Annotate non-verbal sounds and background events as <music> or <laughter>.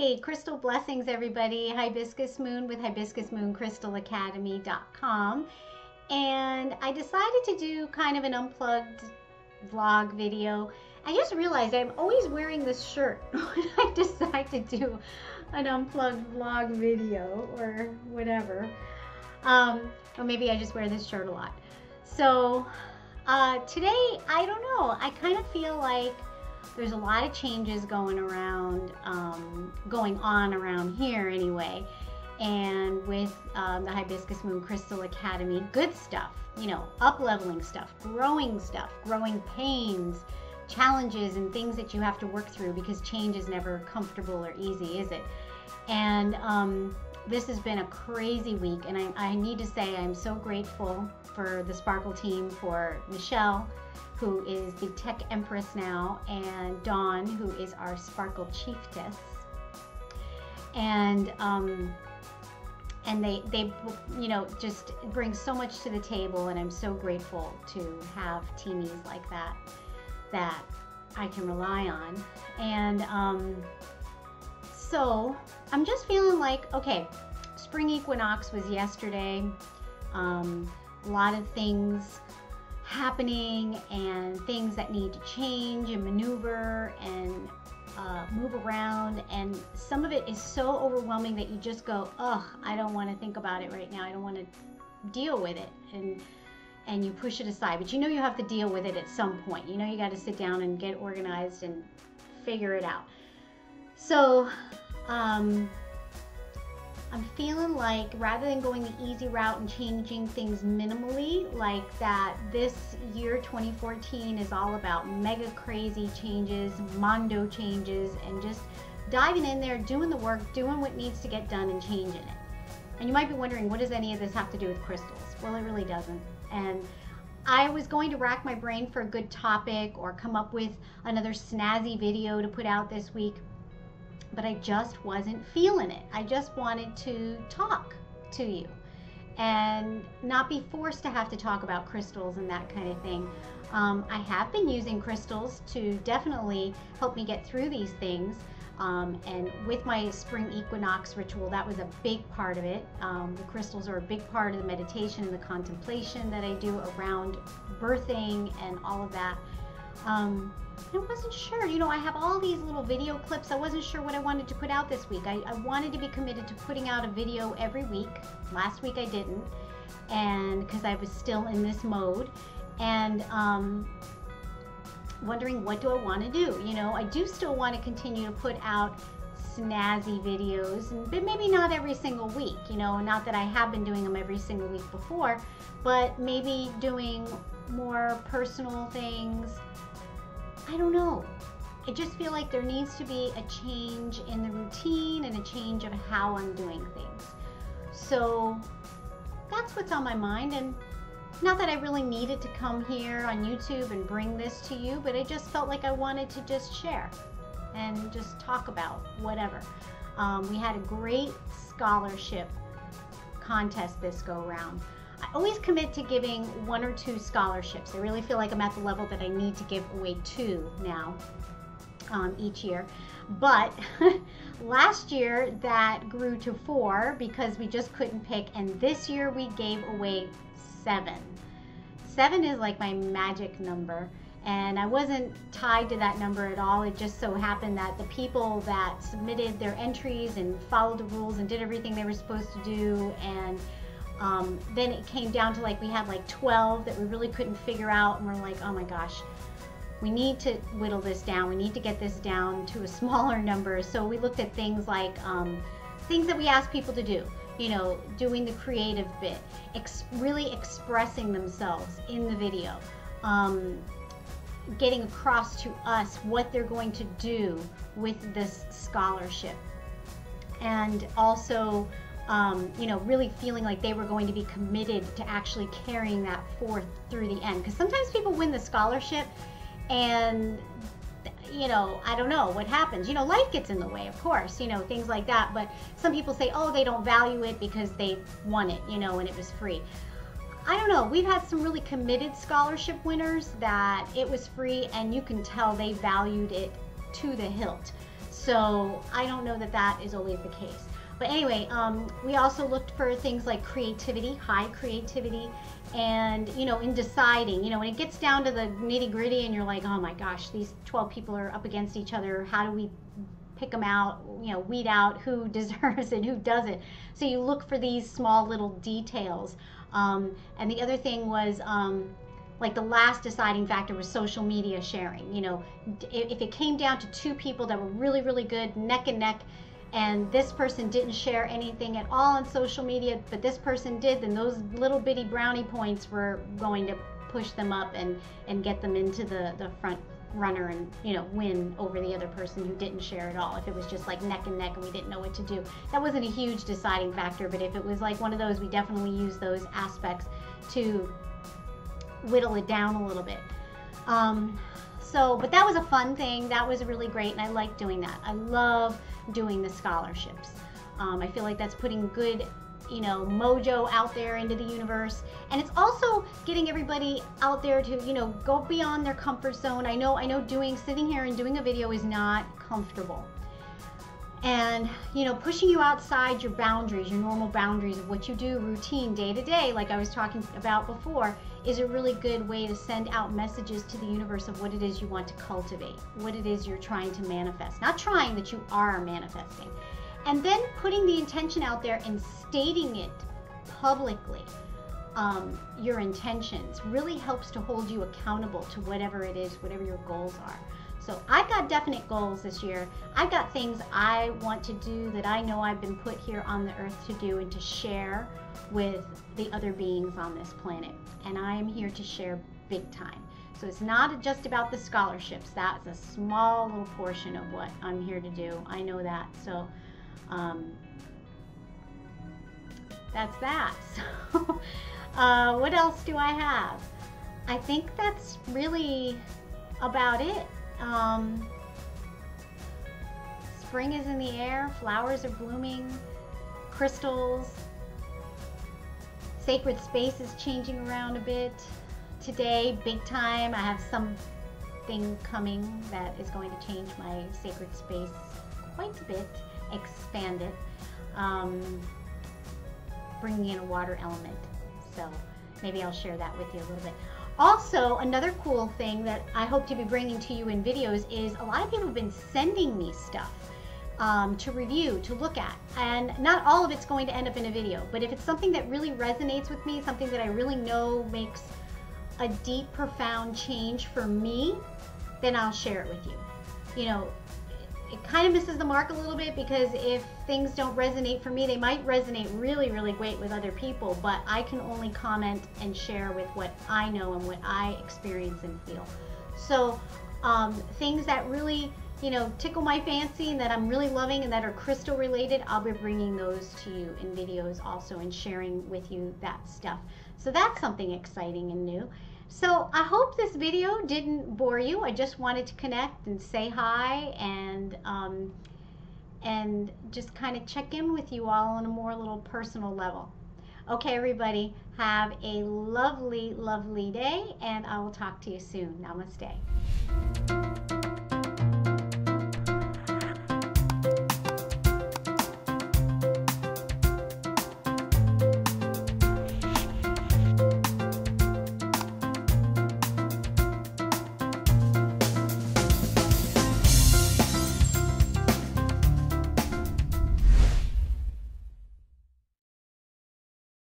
Hey, crystal blessings, everybody. Hibiscus Moon with hibiscusmooncrystalacademy.com. And I decided to do kind of an unplugged vlog video. I just realized I'm always wearing this shirt <laughs> when I decide to do an unplugged vlog video or whatever. Um, or maybe I just wear this shirt a lot. So uh, today, I don't know. I kind of feel like there's a lot of changes going around, um, going on around here anyway. And with um, the Hibiscus Moon Crystal Academy, good stuff, you know, up leveling stuff, growing stuff, growing pains, challenges, and things that you have to work through because change is never comfortable or easy, is it? And um, this has been a crazy week, and I, I need to say I'm so grateful for the Sparkle team, for Michelle, who is the Tech Empress now, and Dawn, who is our Sparkle Chiefess. And um, and they they you know just bring so much to the table, and I'm so grateful to have teamies like that that I can rely on. And um, so I'm just feeling like okay, spring equinox was yesterday. Um, a lot of things happening and things that need to change and maneuver and uh, move around. And some of it is so overwhelming that you just go ugh i don't want to think about it right now. I don't want to deal with it. And and you push it aside. But you know you have to deal with it at some point. You know you got to sit down and get organized and figure it out. So um, I'm feeling like rather than going the easy route and changing things minimally, like that this year 2014 is all about mega crazy changes, mondo changes, and just diving in there, doing the work, doing what needs to get done, and changing it. And you might be wondering, what does any of this have to do with crystals? Well, it really doesn't. And I was going to rack my brain for a good topic or come up with another snazzy video to put out this week but I just wasn't feeling it. I just wanted to talk to you and not be forced to have to talk about crystals and that kind of thing. Um, I have been using crystals to definitely help me get through these things. Um, and with my spring equinox ritual, that was a big part of it. Um, the crystals are a big part of the meditation and the contemplation that I do around birthing and all of that. Um, I wasn't sure. You know, I have all these little video clips. I wasn't sure what I wanted to put out this week. I, I wanted to be committed to putting out a video every week. Last week I didn't, and because I was still in this mode, and um, wondering what do I want to do. You know, I do still want to continue to put out snazzy videos, but maybe not every single week. You know, not that I have been doing them every single week before, but maybe doing more personal things I don't know. I just feel like there needs to be a change in the routine and a change of how I'm doing things. So that's what's on my mind. And not that I really needed to come here on YouTube and bring this to you, but I just felt like I wanted to just share and just talk about whatever. Um, we had a great scholarship contest this go round. I always commit to giving one or two scholarships. I really feel like I'm at the level that I need to give away two now um, each year. But <laughs> last year that grew to four because we just couldn't pick, and this year we gave away seven. Seven is like my magic number and I wasn't tied to that number at all. It just so happened that the people that submitted their entries and followed the rules and did everything they were supposed to do and um, then it came down to like we had like 12 that we really couldn't figure out, and we're like, oh my gosh, we need to whittle this down. We need to get this down to a <laughs> smaller number. So we looked at things like um, things that we asked people to do. You know, doing the creative bit, ex- really expressing themselves in the video, um, getting across to us what they're going to do with this scholarship, and also um, you know, really feeling like they were going to be committed to actually carrying that forth through the end. Because sometimes people win the scholarship and you know, I don't know what happens. You know, life gets in the way, of course, you know, things like that. But some people say, oh, they don't value it because they won it, you know, and it was free. I don't know. We've had some really committed scholarship winners that it was free and you can tell they valued it to the hilt. So I don't know that that is always the case. But anyway, um, we also looked for things like creativity, high creativity, and you know, in deciding, you know, when it gets down to the nitty gritty, and you're like, oh my gosh, these 12 people are up against each other. How do we pick them out? You know, weed out who <laughs> deserves and who doesn't. So you look for these small little details. Um, and the other thing was. Um, like the last deciding factor was social media sharing. You know, if it came down to two people that were really, really good, neck and neck, and this person didn't share anything at all on social media, but this person did, then those little bitty brownie points were going to push them up and, and get them into the, the front runner and you know win over the other person who didn't share at all. If it was just like neck and neck and we didn't know what to do that wasn't a huge deciding factor but if it was like one of those we definitely use those aspects to whittle it down a little bit. Um, so but that was a fun thing that was really great and i like doing that i love doing the scholarships. Um, I feel like that's putting good, you know, mojo out there into the universe. And it's also getting everybody out there to, you know, go beyond their comfort zone. I know, I know doing, sitting here and doing a video is not comfortable. And, you know, pushing you outside your boundaries, your normal boundaries of what you do routine day to day, like I was talking about before, is a really good way to send out messages to the universe of what it is you want to cultivate, what it is you're trying to manifest. Not trying that you are manifesting. And then putting the intention out there and stating it publicly, um, your intentions, really helps to hold you accountable to whatever it is, whatever your goals are. So I've got definite goals this year. I've got things I want to do that I know I've been put here on the earth to do and to share with the other beings on this planet. And I am here to share big time. So it's not just about the scholarships. That's a small little portion of what I'm here to do. I know that. So um, that's that. <laughs> So uh, what else do I have? I think that's really about it. Um, spring is in the air, flowers are blooming, crystals, sacred space is changing around a bit. Today, big time, I have something coming that is going to change my sacred space quite a bit, expand it, um, bringing in a water element. So maybe I'll share that with you a little bit. Also, another cool thing that I hope to be bringing to you in videos is a lot of people have been sending me stuff um, to review, to look at. And not all of it's going to end up in a video, but if it's something that really resonates with me, something that I really know makes a deep, profound change for me, then I'll share it with you. You know, it kind of misses the mark a little bit because if things don't resonate for me, they might resonate really, really great with other people, but I can only comment and share with what I know and what I experience and feel. So, um, things that really, you know, tickle my fancy and that I'm really loving and that are crystal related, I'll be bringing those to you in videos also and sharing with you that stuff. So, that's something exciting and new. So I hope this video didn't bore you. I just wanted to connect and say hi and um, and just kind of check in with you all on a more little personal level. Okay, everybody, have a lovely, lovely day, and I will talk to you soon. Namaste.